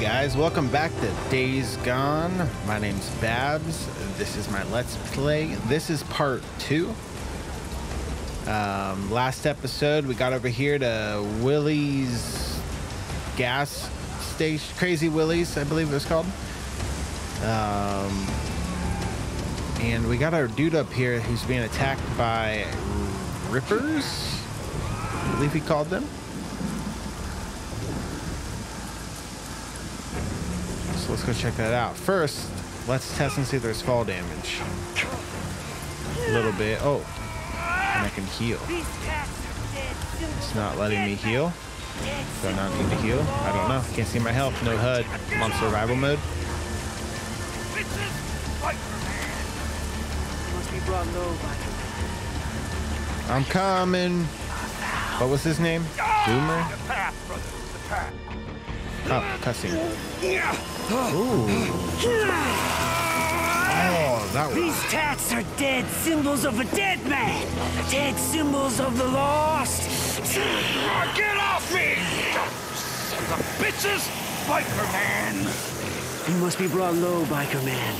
guys, welcome back to Days Gone. My name's Babs. This is my Let's Play. This is part two. Um, last episode, we got over here to Willie's gas station, Crazy Willie's, I believe it was called. Um, and we got our dude up here who's being attacked by Rippers, I believe he called them. So let's go check that out. First, let's test and see if there's fall damage. A little bit. Oh, and I can heal. It's not letting me heal. Do I not need to heal? I don't know. Can't see my health. No HUD. I'm on survival mode. I'm coming. What was his name? Boomer? Oh, cussing. Ooh. Oh, that was. These tats are dead symbols of a dead man. Dead symbols of the lost. Ah, get off me! The bitches! Biker man! You must be brought low, biker man.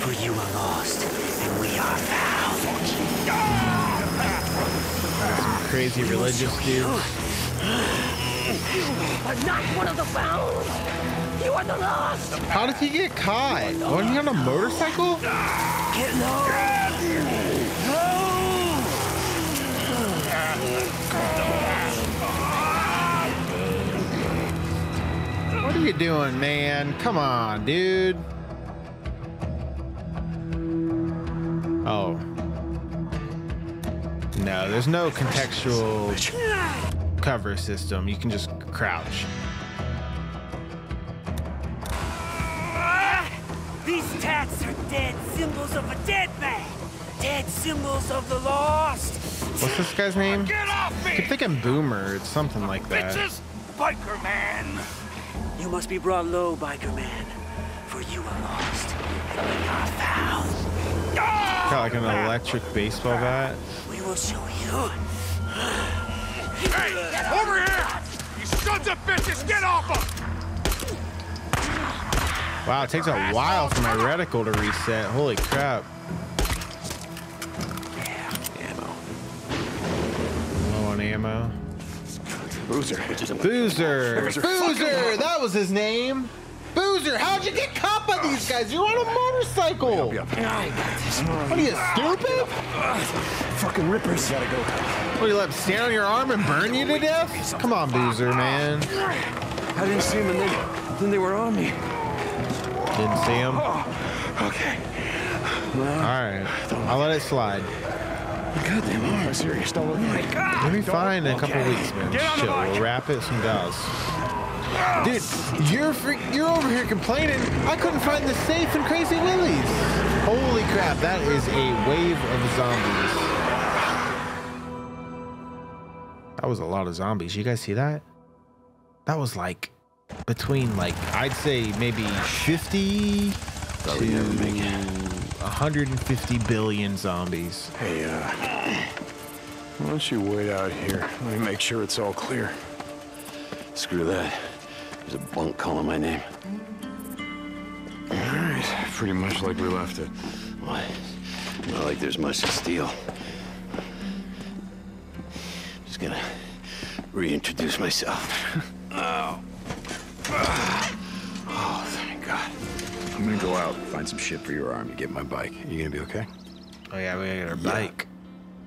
For you are lost, and we are found. Some crazy religious dude. Ah. Are not one of the found. You are the lost. How did he get caught? Wasn't he on a motorcycle? Get low. Low. What are you doing, man? Come on, dude. Oh. No, there's no contextual cover system. You can just crouch. Ah! These tats are dead symbols of a dead man. Dead symbols of the lost. What's this guy's name? Get off I keep thinking Boomer. It's something like that. Bitches! Biker man! You must be brought low, biker man. For you are lost, and we are found. Got like an ah! electric baseball bat. We will show you. Sons of bitches! Get off him! Wow, it takes a while for my reticle to reset. Holy crap. Ammo. Low on ammo. Boozer. Boozer! Boozer, Boozer! That was his name! Boozer, how'd you get caught by these guys? You're on a motorcycle! What are you, stupid? Fucking rippers. Gotta go. What, you let them stand on your arm and burn you to death? Come on, Boozer, man. I didn't see them and then, then they were on me. Didn't see him? Oh, okay. Alright. I'll let it slide. Goddamn, I'm serious. Don't look like We'll be fine in a couple Okay. weeks, man. The Chill. We'll wrap it some gauze. Dude, you're freak, you're over here complaining. I couldn't find the safe in Crazy Willie's. Holy crap, that is a wave of zombies. That was a lot of zombies. You guys see that? That was like between like I'd say maybe 50 Probably to never 150 billion zombies. Hey, uh, why don't you wait out here? Let me make sure it's all clear. Screw that. There's a bunk calling my name. All right, pretty much like we left it. Why? Not like there's much to steal. Just gonna reintroduce myself. oh. Oh, thank God. I'm gonna go out, find some shit for your arm. You get my bike. Are You gonna be okay? Oh yeah, we gotta get our bike.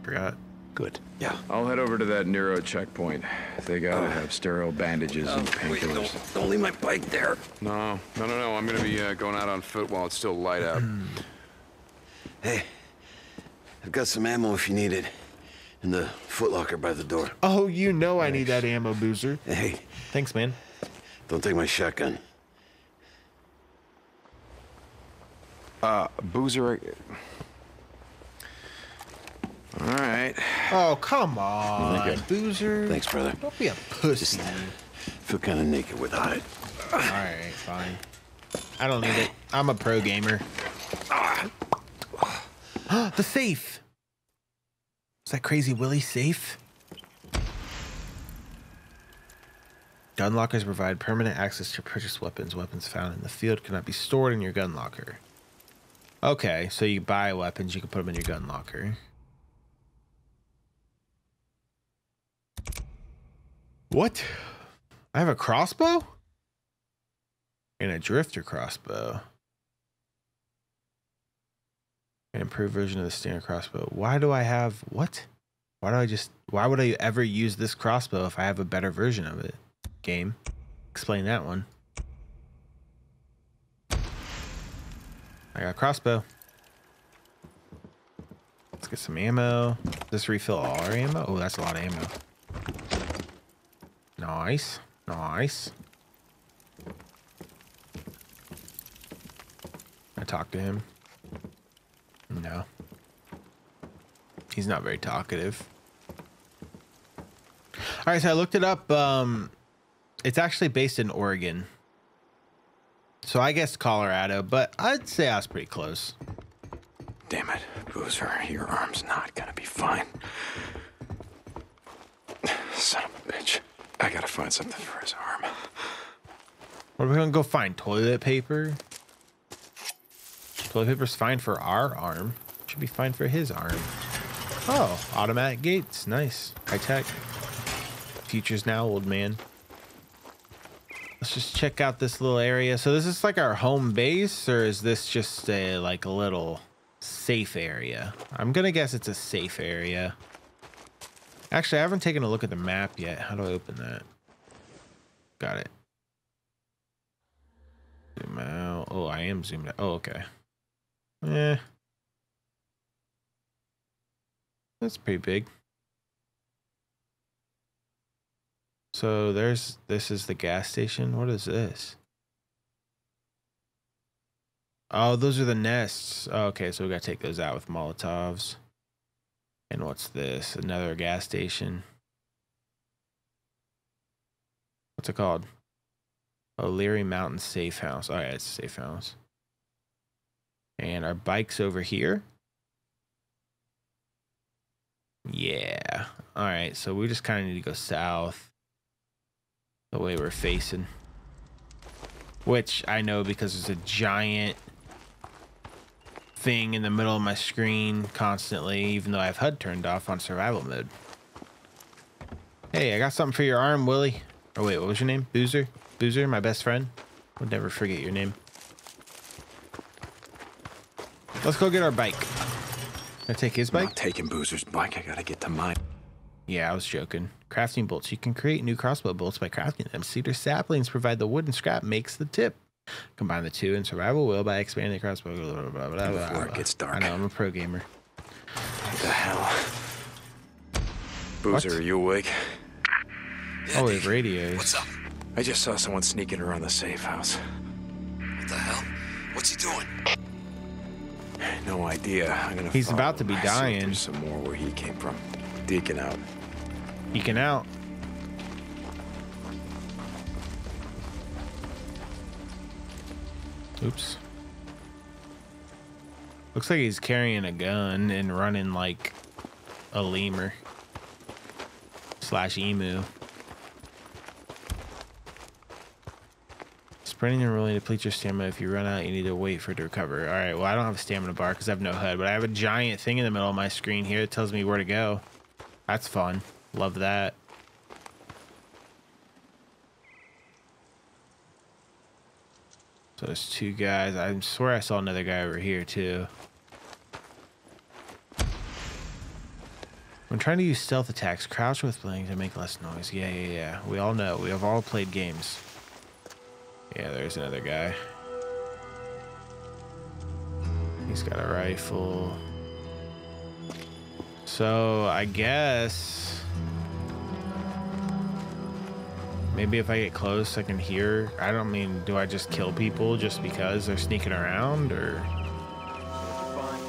Forgot. Good. Yeah. I'll head over to that Nero checkpoint. They gotta have sterile bandages and Wait, painkillers. don't, don't leave my bike there. No, no, no, no. I'm gonna be uh, going out on foot while it's still light out. Hey, I've got some ammo if you need it. In the footlocker by the door. Oh, you know I need that ammo, Boozer. Hey, Thanks, man. don't take my shotgun. Uh, Boozer. All right. Oh, come on, Thank Boozer. Thanks, brother. Don't be a pussy. Feel kind of naked without it. All right, fine. I don't need it. I'm a pro gamer. the safe. Is that crazy Willie safe? Gun lockers provide permanent access to purchased weapons. Weapons found in the field cannot be stored in your gun locker. Okay, so you buy weapons, you can put them in your gun locker. What? I have a crossbow? And a drifter crossbow. An improved version of the standard crossbow. Why do I have what? Why do I just why would I ever use this crossbow if I have a better version of it? Game. Explain that one. I got a crossbow. Let's get some ammo. Does this refill all our ammo? Oh, that's a lot of ammo. Nice. Nice. I talked to him. No. He's not very talkative. All right, so I looked it up. Um, it's actually based in Oregon. So I guess Colorado, but I'd say I was pretty close. Damn it, Boozer, your arm's not gonna be fine. Son of a bitch. I gotta find something for his arm. What are we gonna go find? Toilet paper? Toilet paper's fine for our arm. Should be fine for his arm. Oh, automatic gates. Nice. High tech. Futures now, old man. Let's just check out this little area. So this is like our home base, or is this just a like a little safe area? I'm gonna guess it's a safe area. Actually, I haven't taken a look at the map yet. How do I open that? Got it. Zoom out. Oh, I am zoomed out. Oh, okay. Eh. That's pretty big. So there's this is the gas station. What is this? Oh, those are the nests. Oh, okay, so we gotta take those out with Molotovs. And what's this? Another gas station. What's it called? O'Leary Mountain Safe House. Oh, yeah, it's a safe house. And our bike's over here. Yeah. All right, so we just kind of need to go south the way we're facing. Which I know because there's a giant thing in the middle of my screen constantly, even though I have HUD turned off on survival mode. Hey, I got something for your arm, Willie. Oh, wait, what was your name? Boozer? Boozer, my best friend? Would never forget your name. Let's go get our bike. Can I take his bike. I'm bike? not taking Boozer's bike. I gotta get to mine. Yeah, I was joking. Crafting bolts. You can create new crossbow bolts by crafting them. Cedar saplings provide the wood and scrap makes the tip. Combine the two in survival wheel by expanding the crossbow. Blah, blah, blah, blah, blah, Before it gets dark. I know, I'm a pro gamer. What the hell? Boozer, What? are you awake? Oh, we have radios. What's up? I just saw someone sneaking around the safe house. What the hell? What's he doing? No idea. I'm gonna. He's about to be dying. Some more where he came from. Deacon out. Eking out. Oops. Looks like he's carrying a gun and running like a lemur slash emu. Sprinting and rolling depletes your stamina. If you run out, you need to wait for it to recover. All right. Well, I don't have a stamina bar because I have no HUD, but I have a giant thing in the middle of my screen here that tells me where to go. That's fun. Love that. So there's two guys. I swear I saw another guy over here too. When trying to use stealth attacks, crouch with bling to make less noise. Yeah, yeah, yeah. We all know. We have all played games. Yeah, there's another guy. He's got a rifle. So I guess maybe if I get close, I can hear. I don't mean, do I just kill people just because they're sneaking around, or Fine.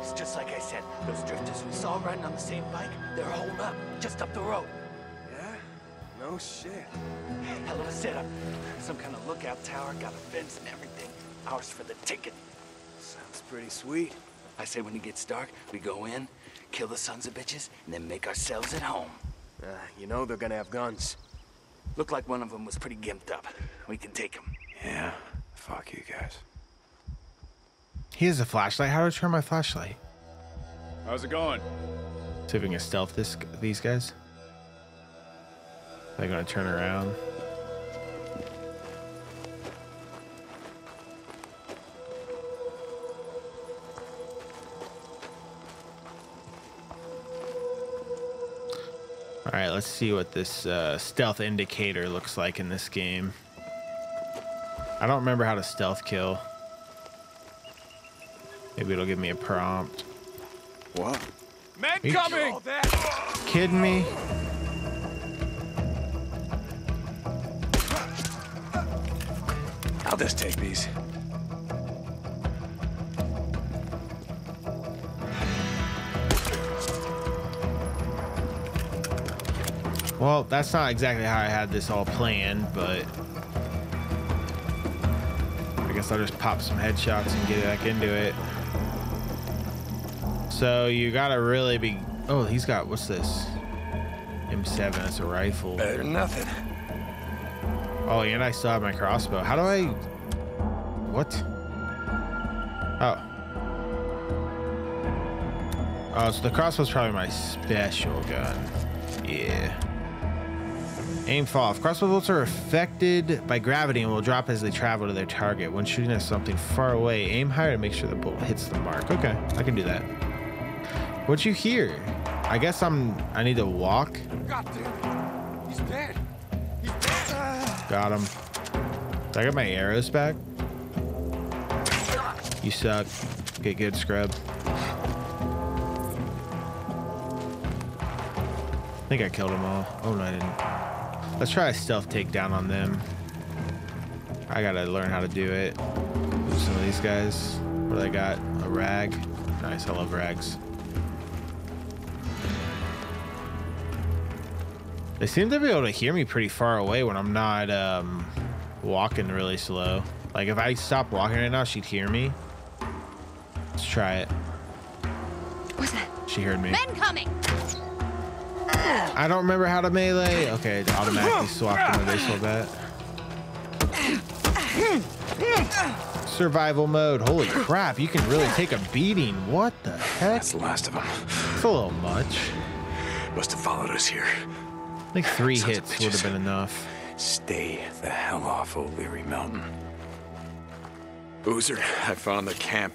It's just like I said. Those drifters we saw riding on the same bike, they're holed up just up the road. Yeah? No shit. Hell of a setup. Some kind of lookout tower, got a fence and everything. Ours for the ticket. Sounds pretty sweet. I say when it gets dark, we go in, kill the sons of bitches, and then make ourselves at home. Uh, you know they're gonna have guns. Looked like one of them was pretty gimped up. We can take him. Yeah. Fuck you guys. He has a flashlight. How do I turn my flashlight? How's it going? See if we can stealth this these guys. They're gonna turn around. All right, let's see what this uh, stealth indicator looks like in this game. I don't remember how to stealth kill. Maybe it'll give me a prompt. What? Men coming! Kidding me? I'll just take these. Well, that's not exactly how I had this all planned, but I guess I'll just pop some headshots and get back into it. So you gotta really be. Oh, he's got what's this? M7. That's a rifle. Better than nothing. Oh, and I still have my crossbow. How do I? What? Oh. Oh, so the crossbow's probably my special gun. Yeah. Aim fall off. Crossbow bolts are affected by gravity and will drop as they travel to their target. When shooting at something far away, aim higher to make sure the bolt hits the mark. Okay, I can do that. What'd you hear? I guess I'm. I need to walk. God Got him. Did I got my arrows back? You suck. Get good, scrub. I think I killed them all. Oh no, I didn't. Let's try a stealth takedown on them. I gotta learn how to do it. Some of these guys. What do they got? A rag. Nice. I love rags. They seem to be able to hear me pretty far away when I'm not um, walking really slow. Like if I stop walking right now, she'd hear me. Let's try it. What's that? She heard me. Men coming! I don't remember how to melee. Okay, it automatically swapped to my baseball bat. Survival mode. Holy crap, you can really take a beating. What the heck? That's the last of them. It's a little much. Must have followed us here. I think three Sons of hits would have been enough. Stay the hell off O'Leary Mountain. Boozer, I found the camp.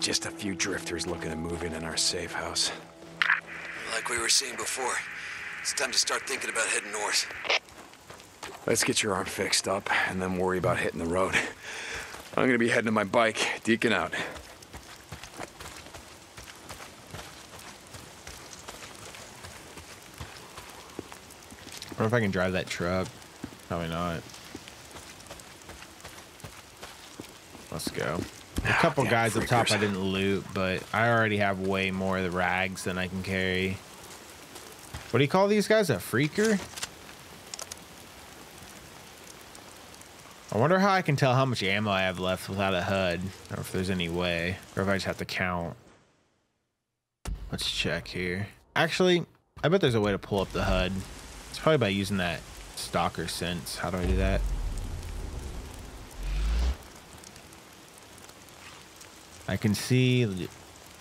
Just a few drifters looking to move in in our safe house. Like we were seeing before, it's time to start thinking about heading north. Let's get your arm fixed up and then worry about hitting the road. I'm gonna be heading to my bike, deacon out. Wonder if I can drive that truck. Probably not. Let's go. A ah, couple damn guys up top I didn't loot, but I already have way more of the rags than I can carry. What do you call these guys? A freaker? I wonder how I can tell how much ammo I have left without a HUD, or if there's any way, or if I just have to count. Let's check here. Actually, I bet there's a way to pull up the HUD. It's probably by using that stalker sense. How do I do that? I can see.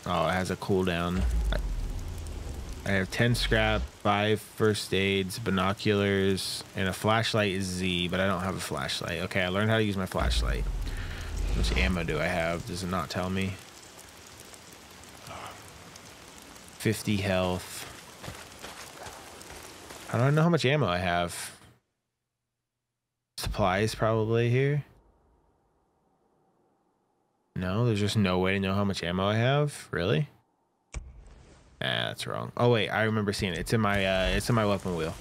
Oh, it has a cooldown. I- have 10 scrap, 5 first aids, binoculars, and a flashlight is Z, but I don't have a flashlight. Okay, I learned how to use my flashlight. How much ammo do I have? Does it not tell me? 50 health. I don't know how much ammo I have. Supplies probably here. No, there's just no way to know how much ammo I have. Really? Nah, that's wrong. Oh wait, I remember seeing it. It's in my uh it's in my weapon wheel.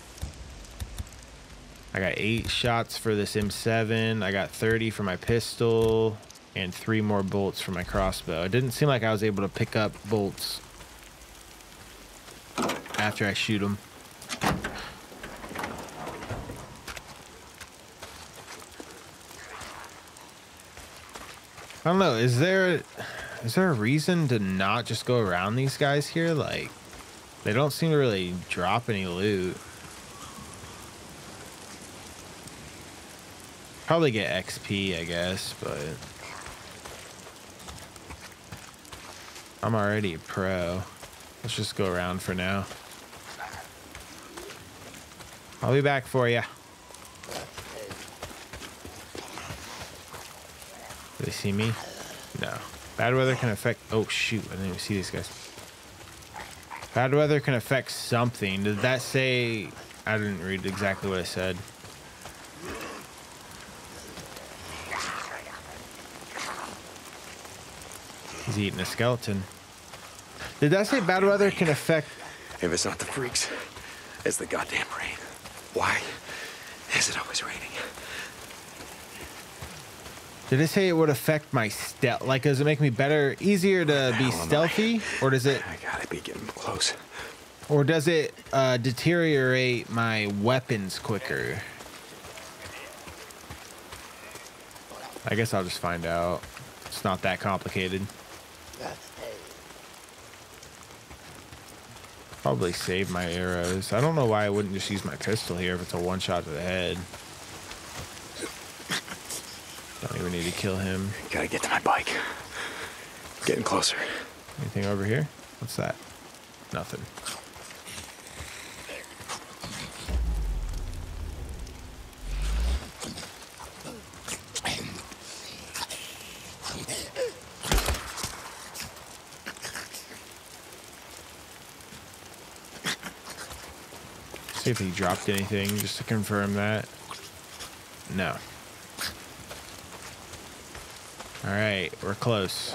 I got eight shots for this M7. I got 30 for my pistol and three more bolts for my crossbow. It didn't seem like I was able to pick up bolts after I shoot them. I don't know. Is there is there a reason to not just go around these guys here? Like, they don't seem to really drop any loot. Probably get XP, I guess, but I'm already a pro. Let's just go around for now. I'll be back for you. They see me? No. Bad weather can affect. Oh shoot! I didn't even see these guys. Bad weather can affect something. Did that say? I didn't read exactly what it said. He's eating a skeleton. Did that say bad weather can affect? If it's not the freaks, it's the goddamn rain. Why is it always raining? Did it say it would affect my stealth? Like, does it make me better, easier to be hell am I? stealthy, or does it, I gotta be getting close. or does it uh, deteriorate my weapons quicker? I guess I'll just find out. It's not that complicated. Probably save my arrows. I don't know why I wouldn't just use my pistol here if it's a one shot to the head. Don't even need to kill him. Gotta get to my bike. Getting closer. Anything over here? What's that? Nothing. See if he dropped anything just to confirm that. No. All right, we're close.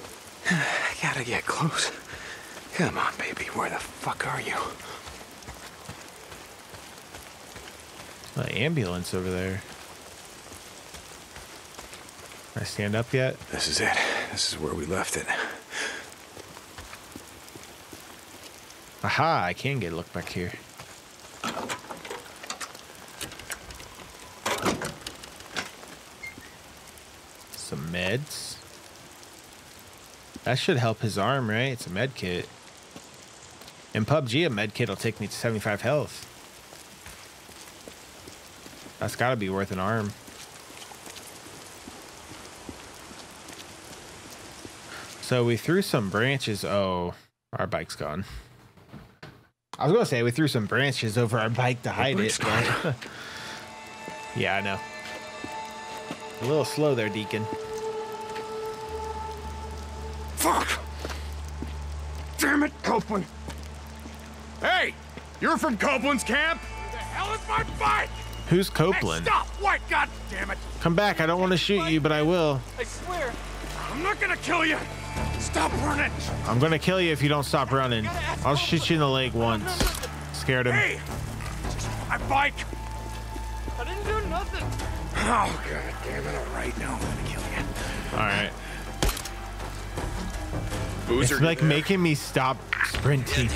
I gotta get close. Come on, baby. Where the fuck are you? An ambulance over there. Can I stand up yet? This is it. This is where we left it. Aha, I can get a look back here. Some meds. That should help his arm, right? It's a med kit. In PUBG, a med kit will take me to 75 health. That's gotta be worth an arm. So we threw some branches. Oh, our bike's gone. I was gonna say we threw some branches over our bike to hide it, yeah, I know. A little slow there, Deacon. Fuck! Damn it, Copeland! Hey! You're from Copeland's camp? Where the hell is my bike? Who's Hey, Copeland? stop! What? God damn it! Come back. I don't want to shoot you, but I will. I swear, I'm not gonna kill you! Stop running! I'm gonna kill you if you don't stop running. I'll shoot you in the leg once. Scared him. Hey! My bike! I didn't do nothing. Oh, god damn it. Alright, now I'm gonna kill you. All right. Boozer, It's like making me stop sprinting.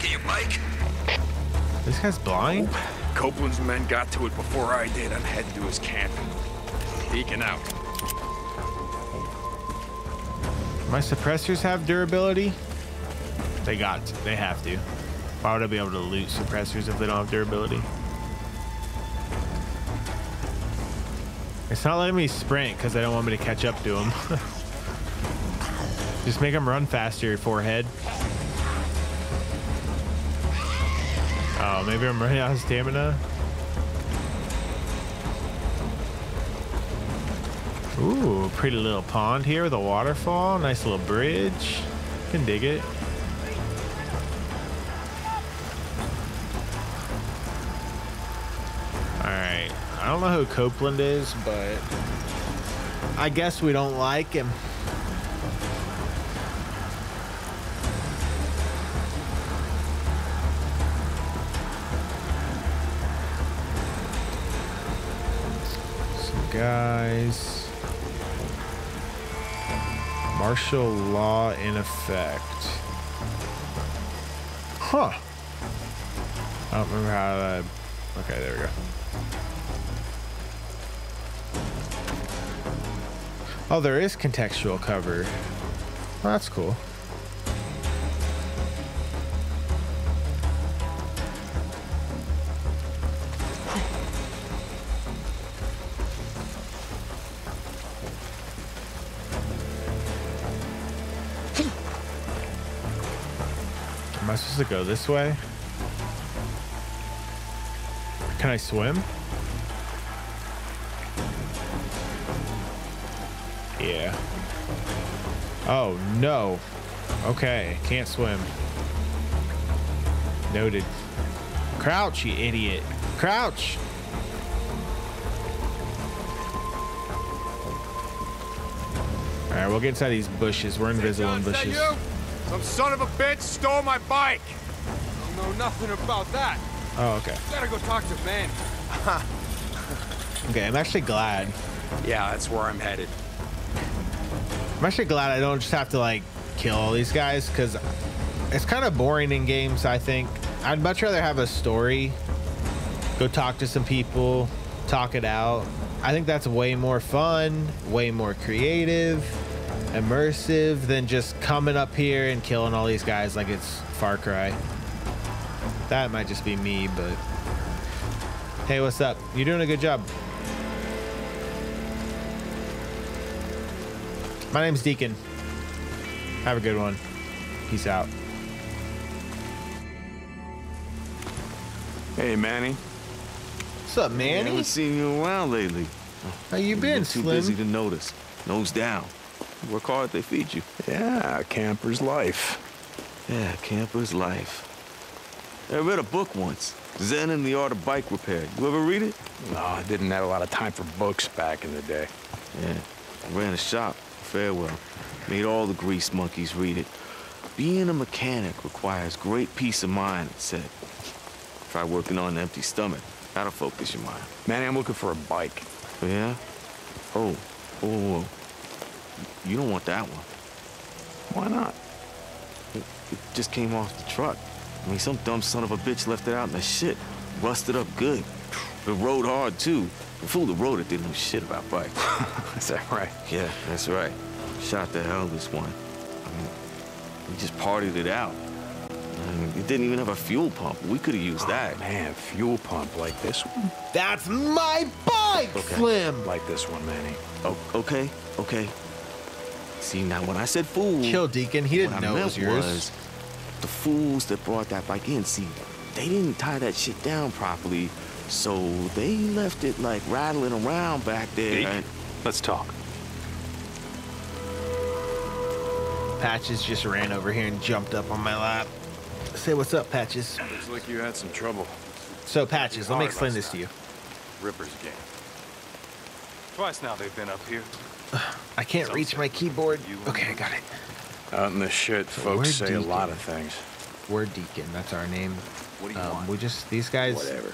Get your bike. This guy's blind. Copeland's men got to it before I did. I'm heading to his camp. Peeking out. My suppressors have durability. They got. To. They have to. Why would I be able to loot suppressors if they don't have durability? It's not letting me sprint because they don't want me to catch up to them. Just make them run faster, forehead. Oh, maybe I'm running out of stamina. Ooh, pretty little pond here with a waterfall. Nice little bridge. Can dig it. Alright. I don't know who Copeland is, but I guess we don't like him. Guys. Martial law in effect. Huh. I don't remember how that. Okay, there we go. Oh, there is contextual cover. Well, that's cool. Am I supposed to go this way? Can I swim? Yeah. Oh, no. Okay, can't swim. Noted. Crouch, you idiot. Crouch! Alright, we'll get inside these bushes. We're invisible in bushes. You? Some son of a bitch stole my bike. I know nothing about that. Oh, okay. Gotta go talk to Ben. Okay, I'm actually glad. Yeah, that's where I'm headed. I'm actually glad I don't just have to like kill all these guys because it's kind of boring in games. I think I'd much rather have a story, go talk to some people, talk it out. I think that's way more fun, way more creative, immersive than just coming up here and killing all these guys like it's Far Cry. That might just be me, but hey, what's up? You're doing a good job. My name's Deacon. Have a good one. Peace out. Hey, Manny. What's up, I Manny? haven't seen you around lately. How you been, Too busy to notice. Nose down. Work hard, they feed you. Yeah, camper's life. Yeah, camper's life. I read a book once, Zen and the Art of Bike Repair. You ever read it? No, I didn't have a lot of time for books back in the day. Yeah. I ran a shop, Farewell. Made all the grease monkeys read it. Being a mechanic requires great peace of mind, it said. Try working on an empty stomach. That'll focus your mind. Manny, I'm looking for a bike. Oh, yeah? Oh, oh, oh. You don't want that one. Why not? It, it just came off the truck. I mean, some dumb son of a bitch left it out in the shit. Rusted up good. It rode hard, too. The fool that rode it didn't know shit about bikes. Is that right? yeah, that's right. Shot the hell this one. I mean, we just partied it out. I mean, it didn't even have a fuel pump. We could have used oh, that. Man, fuel pump like this one? That's my bike, Okay. Slim. Like this one, Manny. Oh, okay, okay. See, now when I said fool, Chill, Deacon. He didn't what I know it meant was yours. was the fools that brought that bike in, see, they didn't tie that shit down properly, so they left it like rattling around back there. Deke, and- let's talk. Patches just ran over here and jumped up on my lap. Say what's up, Patches. Looks like you had some trouble. So, Patches, let me explain this to you. Ripper's game. Twice now they've been up here. I can't reach my keyboard. Okay, I got it. Out in the shit, We're folks say a lot of things. We're Deacon. That's our name. What do you Um, want? we just these guys. Whatever.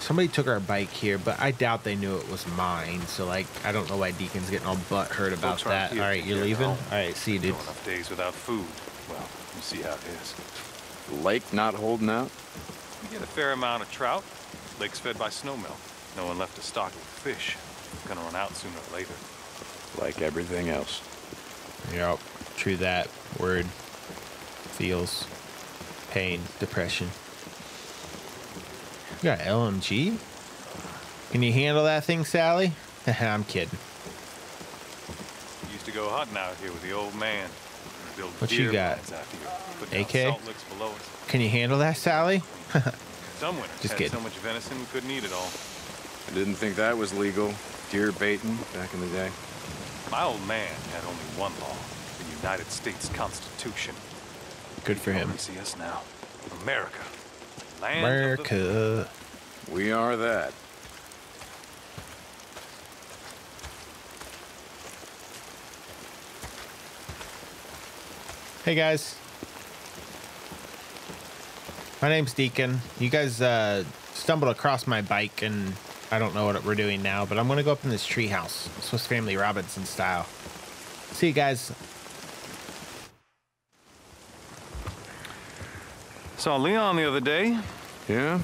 Somebody took our bike here, but I doubt they knew it was mine. So like, I don't know why Deacon's getting all butt hurt about Folks aren't that. All right, you're leaving. home. All right, see you, dude. Go enough days without food. Well, you see how it is. Lake not holding out? We get a fair amount of trout. Lake's fed by snowmelt. No one left to stock it with fish. Gonna run out sooner or later. Like everything else. Yep, true that. Word. Feels. Pain. Depression. You got LMG? Can you handle that thing, Sally? I'm kidding. Used to go hunting out here with the old man. Build What you got? mines out here. Put down AK? Salt below us. Can you handle that, Sally? Some winters Just had kidding. so much venison we couldn't eat it all. I didn't think that was legal. Deer baiting back in the day. My old man had only one law: the United States Constitution. Good for him. See us now, America, land of the America. We are that. Hey guys. My name's Deacon. You guys uh, stumbled across my bike, and I don't know what we're doing now, but I'm gonna go up in this treehouse, Swiss Family Robinson style. See you guys. Saw Leon the other day. Yeah?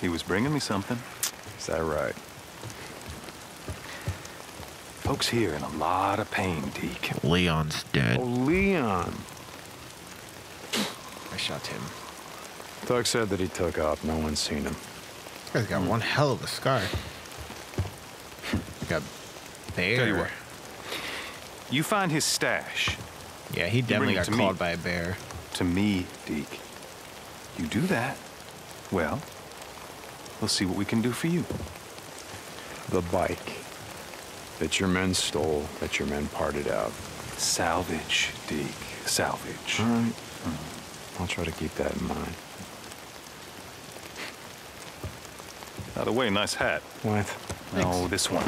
He was bringing me something. Is that right? Folks here in a lot of pain, Deke. Leon's dead. Oh, Leon. I shot him. Doug said that he took off. No one's seen him. This guy's got one hell of a scar. Got Tell you bear. what. You find his stash. Yeah, he definitely got to me. clawed by a bear. to me, Deke. You do that, well, we'll see what we can do for you. The bike that your men stole, that your men parted out. Salvage, Deke. Salvage. All right. I'll try to keep that in mind. By the way, nice hat. What? No, this one.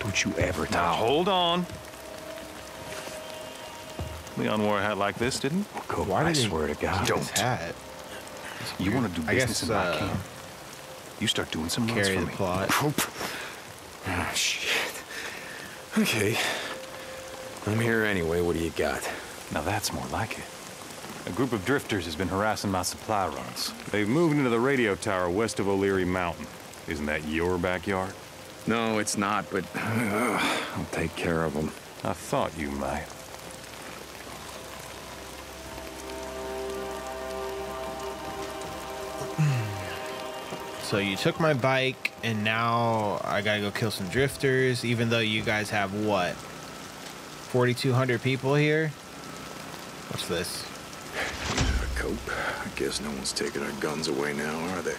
Don't you ever Now, hold on. Leon wore a hat like this, didn't he? Oh, Cool. Why I did he swear to God. His hat. You want to do I business guess, in my uh, camp? You start doing some runs Carry for the me. plot. Ah, shit. Okay. I'm here anyway. What do you got? Now that's more like it. A group of drifters has been harassing my supply runs. They've moved into the radio tower west of O'Leary Mountain. Isn't that your backyard? No, it's not, but I'll take care of them. I thought you might. So you took my bike, and now I gotta go kill some drifters. Even though you guys have what, forty-two hundred people here. What's this? Cope. I guess no one's taking our guns away now, are they?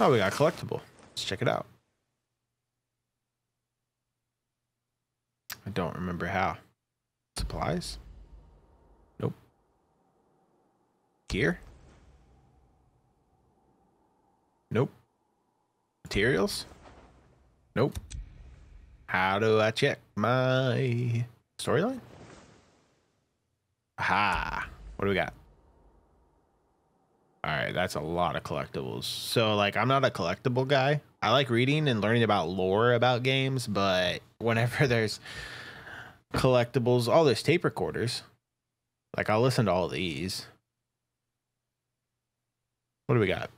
Oh, we got collectible. Let's check it out. I don't remember how. Supplies? Nope. Gear? Nope. Materials? Nope. How do I check my storyline? Aha. What do we got? All right, that's a lot of collectibles. So, like, I'm not a collectible guy. I like reading and learning about lore about games, but whenever there's collectibles, oh, all those tape recorders, like, I'll listen to all these. What do we got?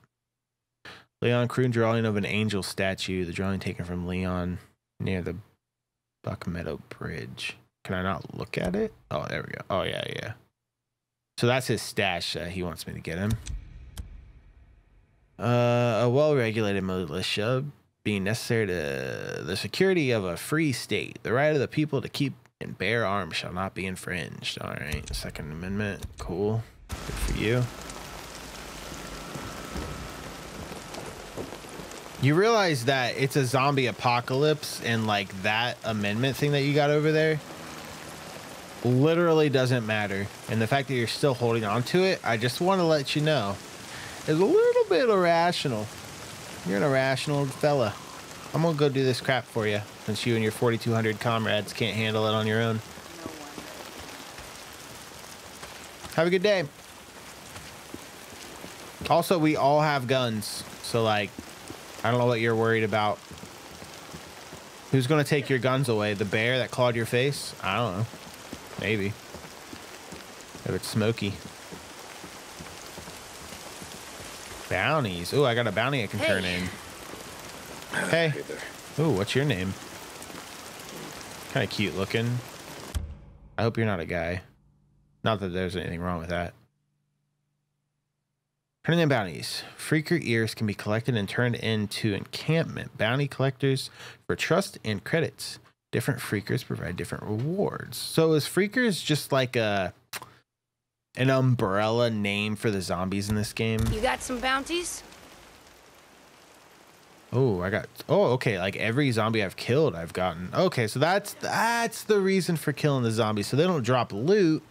Leon Kroon drawing of an angel statue. The drawing taken from Leon near the Buck Meadow Bridge. Can I not look at it? Oh, there we go. Oh, yeah, yeah. So that's his stash that he wants me to get him. Uh, a well-regulated militia being necessary to the security of a free state. The right of the people to keep and bear arms shall not be infringed. All right, Second Amendment, cool. Good for you. You realize that it's a zombie apocalypse, and like that amendment thing that you got over there literally doesn't matter. And the fact that you're still holding on to it, I just want to let you know is a little bit irrational. You're an irrational fella. I'm gonna go do this crap for you since you and your 4,200 comrades can't handle it on your own. Have a good day. Also, we all have guns, so like, I don't know what you're worried about. Who's gonna take your guns away? The bear that clawed your face? I don't know. Maybe. If it's smoky. Bounties. Ooh, I got a bounty I can turn in. Hey. Hey. Ooh, what's your name? Kind of cute looking. I hope you're not a guy. Not that there's anything wrong with that. Turning in bounties. Freaker ears can be collected and turned into encampment bounty collectors for trust and credits. Different freakers provide different rewards. So is freakers just like a an umbrella name for the zombies in this game? You got some bounties? Oh, I got. Oh, okay. Like every zombie I've killed, I've gotten. Okay, so that's that's the reason for killing the zombies. So they don't drop loot,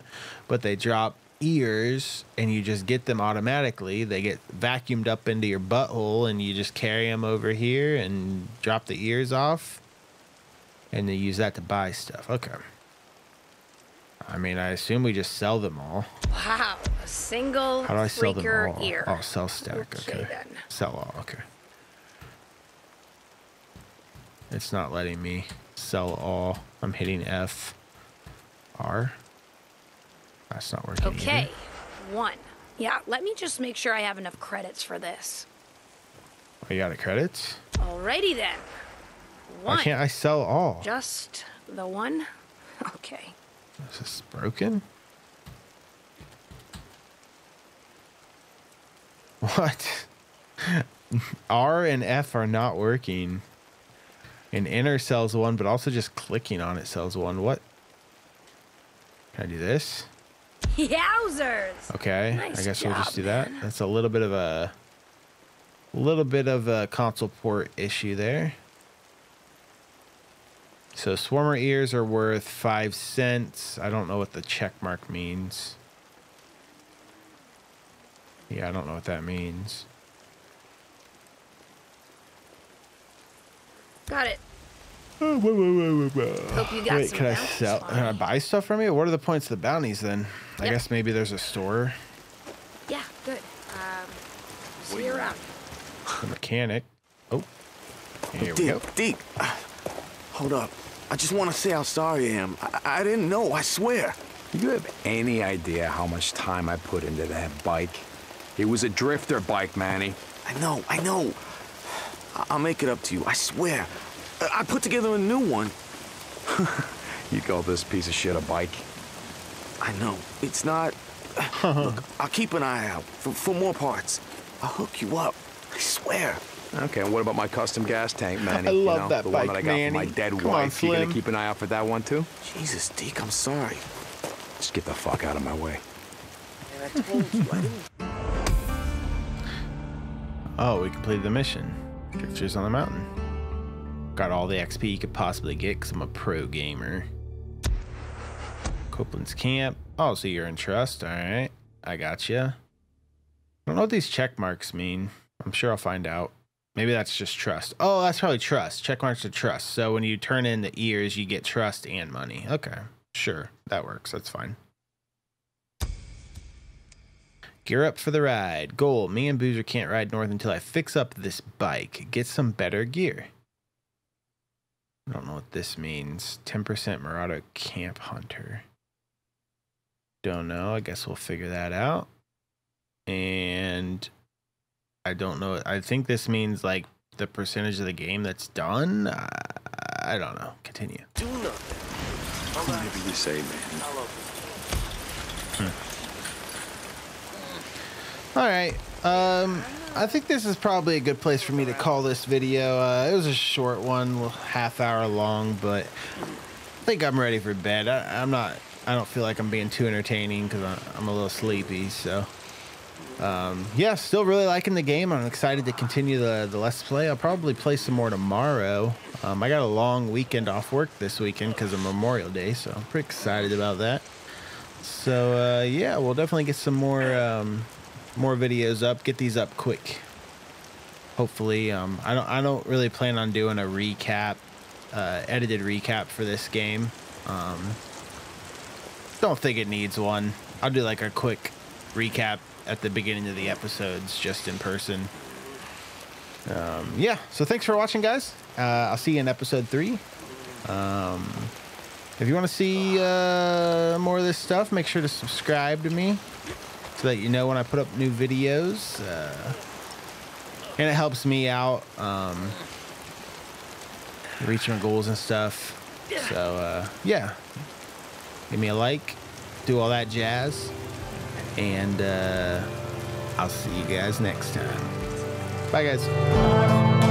but they drop ears, and you just get them automatically. They get vacuumed up into your butthole, and you just carry them over here and drop the ears off, and they use that to buy stuff. Okay. I mean, I assume we just sell them all. Wow, a single How do I sell them all? ear. Oh, sell stack. Okay, Okay. then. Sell all. Okay. It's not letting me sell all. I'm hitting F. R. That's not working. either. Okay, one. Yeah, let me just make sure I have enough credits for this. Oh, you got it credits? Alrighty then. One. Why can't I sell all? Just the one? Okay. Is this broken? What? R and F are not working. And enter sells one, but also just clicking on it sells one. What? Can I do this? Yowzers! Okay, Nice I guess we'll just job, do that. man. That's a little bit of a little bit of a console port issue there. So swarmer ears are worth five cents. I don't know what the check mark means. Yeah, I don't know what that means. Got it. Hope you got Wait, some can I sell? for Can I buy stuff from you? What are the points of the bounties then? I Yep. guess maybe there's a store, Yeah, good. Um, see you around. a mechanic. Oh, here we Deke, go. Deke, uh, hold up. I just want to say how sorry I am. I, I didn't know, I swear. You have any idea how much time I put into that bike? It was a drifter bike, Manny. I know, I know. I- I'll make it up to you, I swear. I, I put together a new one. You call this piece of shit a bike? I know. It's not. Look, I'll keep an eye out for, for more parts. I'll hook you up. I swear. Okay, and what about my custom gas tank, Manny? I You love know, that the bike, one that I got from my Manny. dead Come on, wife. you gonna keep an eye out for that one too? Jesus, Deke, I'm sorry. Just get the fuck out of my way. And I told you, I didn't. Oh, we completed the mission. Drifters on the mountain. Got all the XP you could possibly get because I'm a pro gamer. Copeland's camp. Oh, so you're in trust. All right. I got you. I don't know what these check marks mean. I'm sure I'll find out. Maybe that's just trust. Oh, that's probably trust. Check marks are trust. So when you turn in the ears, you get trust and money. Okay. Sure. That works. That's fine. Gear up for the ride. Goal. Me and Boozer can't ride north until I fix up this bike. Get some better gear. I don't know what this means. 10% Murado Camp Hunter. Don't know. I guess we'll figure that out. And I don't know. I think this means like the percentage of the game that's done. I, I don't know. Continue. Do nothing. Whatever you say, man. All right. Um, I think this is probably a good place for me to call this video. Uh, it was a short one, half hour long, but I think I'm ready for bed. I, I'm not. I don't feel like I'm being too entertaining because I'm a little sleepy. So, um, yeah, still really liking the game. I'm excited to continue the the let's play. I'll probably play some more tomorrow. Um, I got a long weekend off work this weekend because of Memorial Day, so I'm pretty excited about that. So uh, yeah, we'll definitely get some more um, more videos up. Get these up quick. Hopefully, um, I don't I don't really plan on doing a recap, uh, edited recap for this game. Um, don't think it needs one. I'll do like a quick recap at the beginning of the episodes, just in person. Um, yeah. So thanks for watching, guys. Uh, I'll see you in episode three. Um, if you want to see uh, more of this stuff, make sure to subscribe to me so that you know when I put up new videos. Uh, and it helps me out um, reach my goals and stuff. So, uh, yeah. Give me a like, do all that jazz. And uh, I'll see you guys next time. Bye, guys.